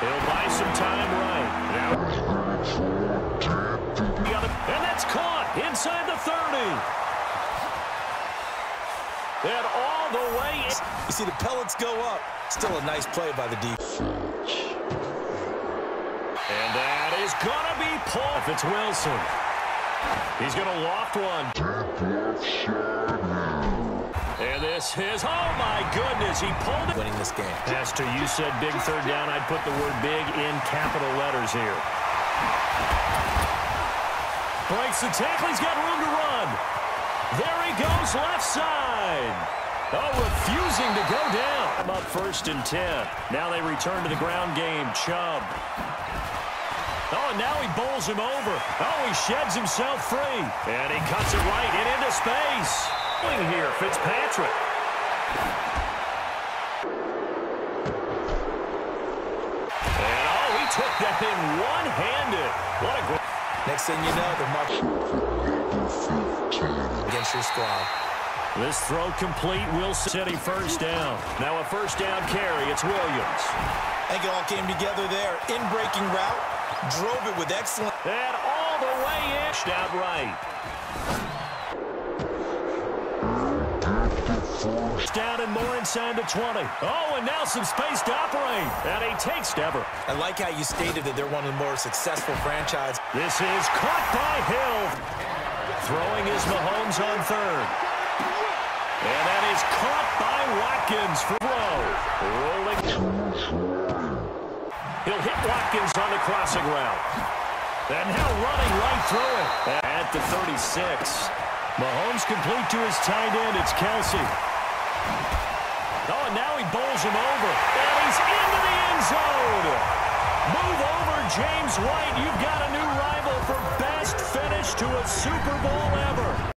He'll buy some time right. Now, and that's caught inside the 30. And all the way. You see the pellets go up. Still a nice play by the defense. And that is going to be pulled. If it's Wilson. He's going to loft one. And this is, oh my goodness, he pulled it. Winning this game. Pastor, you said big third down. I'd put the word big in capital letters here. Breaks the tackle. He's got room to run. There he goes, left side. Oh, refusing to go down. I'm up first and 10. Now they return to the ground game. Chubb. Oh, and now he bowls him over. Oh, he sheds himself free. And he cuts it right and into space. Here, Fitzpatrick. Took that in one-handed. What a great... Next thing you know, they're against your squad. This throw complete. Wilson City first down. Now a first down carry. It's Williams. I think it all came together there. In breaking route, drove it with excellent. And all the way in. Out right. Down and more inside the 20. Oh, and now some space to operate. And he takes Dever. I like how you stated that they're one of the more successful franchises. This is caught by Hill. Throwing is Mahomes on third. And that is caught by Watkins for throw. Rolling. He'll hit Watkins on the crossing route. And now running right through it. At the 36. Mahomes complete to his tight end. It's Kelce. Oh, and now he bowls him over. And he's into the end zone. Move over, James White. You've got a new rival for best finish to a Super Bowl ever.